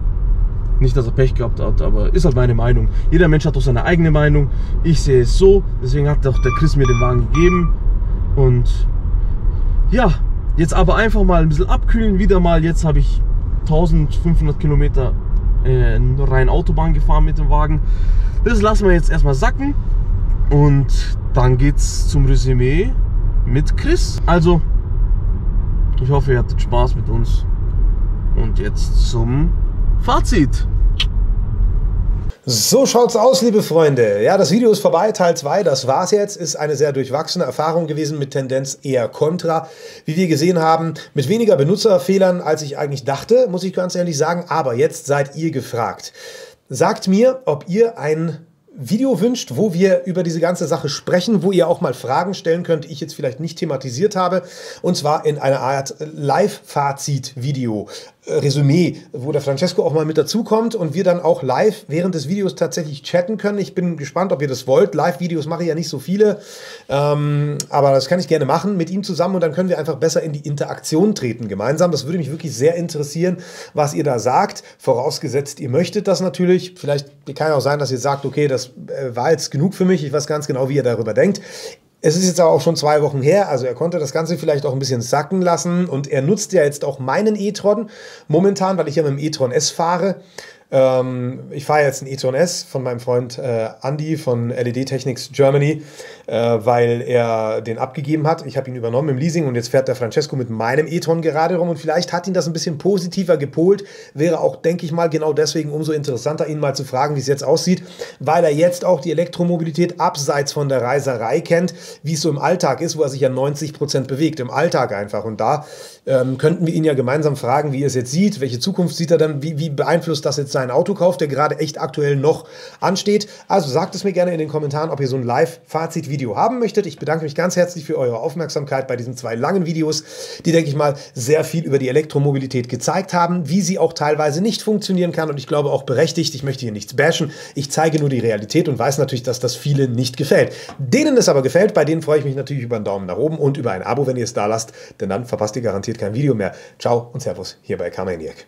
Speaker 3: Nicht, dass er Pech gehabt hat, aber ist halt meine Meinung. Jeder Mensch hat doch seine eigene Meinung. Ich sehe es so, deswegen hat auch der Chris mir den Wagen gegeben. Und ja, jetzt aber einfach mal ein bisschen abkühlen. Wieder mal, jetzt habe ich 1500 Kilometer äh, rein Autobahn gefahren mit dem Wagen. Das lassen wir jetzt erstmal sacken. Und dann geht's zum Resümee mit Chris. Also, ich hoffe, ihr hattet Spaß mit uns. Und jetzt zum Fazit.
Speaker 5: So schaut's aus, liebe Freunde. Ja, das Video ist vorbei, Teil 2, das war's jetzt. Ist eine sehr durchwachsene Erfahrung gewesen mit Tendenz eher kontra. Wie wir gesehen haben, mit weniger Benutzerfehlern, als ich eigentlich dachte, muss ich ganz ehrlich sagen. Aber jetzt seid ihr gefragt. Sagt mir, ob ihr ein Video wünscht, wo wir über diese ganze Sache sprechen, wo ihr auch mal Fragen stellen könnt, die ich jetzt vielleicht nicht thematisiert habe. Und zwar in einer Art Live-Fazit-Video. Resümee, wo der Francesco auch mal mit dazukommt und wir dann auch live während des Videos tatsächlich chatten können. Ich bin gespannt, ob ihr das wollt. Live-Videos mache ich ja nicht so viele, ähm, aber das kann ich gerne machen mit ihm zusammen und dann können wir einfach besser in die Interaktion treten gemeinsam. Das würde mich wirklich sehr interessieren, was ihr da sagt. Vorausgesetzt, ihr möchtet das natürlich. Vielleicht kann ja auch sein, dass ihr sagt, okay, das äh, war jetzt genug für mich. Ich weiß ganz genau, wie ihr darüber denkt. Es ist jetzt aber auch schon zwei Wochen her, also er konnte das Ganze vielleicht auch ein bisschen sacken lassen und er nutzt ja jetzt auch meinen e-tron momentan, weil ich ja mit dem e-tron S fahre. Ähm, ich fahre jetzt ein e-tron S von meinem Freund äh, Andy von LED Technics Germany, äh, weil er den abgegeben hat. Ich habe ihn übernommen im Leasing und jetzt fährt der Francesco mit meinem e-tron gerade rum und vielleicht hat ihn das ein bisschen positiver gepolt. Wäre auch, denke ich mal, genau deswegen umso interessanter, ihn mal zu fragen, wie es jetzt aussieht, weil er jetzt auch die Elektromobilität abseits von der Reiserei kennt, wie es so im Alltag ist, wo er sich ja 90 Prozent bewegt, im Alltag einfach. Und da ähm, könnten wir ihn ja gemeinsam fragen, wie er es jetzt sieht, welche Zukunft sieht er dann, wie, wie beeinflusst das jetzt seinen Autokauf, der gerade echt aktuell noch ansteht. Also sagt es mir gerne in den Kommentaren, ob ihr so ein Live-Fazit-Video haben möchtet. Ich bedanke mich ganz herzlich für eure Aufmerksamkeit bei diesen zwei langen Videos, die, denke ich mal, sehr viel über die Elektromobilität gezeigt haben, wie sie auch teilweise nicht funktionieren kann und ich glaube auch berechtigt. Ich möchte hier nichts bashen. Ich zeige nur die Realität und weiß natürlich, dass das vielen nicht gefällt. Denen es aber gefällt, bei denen freue ich mich natürlich über einen Daumen nach oben und über ein Abo, wenn ihr es da lasst, denn dann verpasst ihr garantiert kein Video mehr. Ciao und Servus hier bei Kameniak.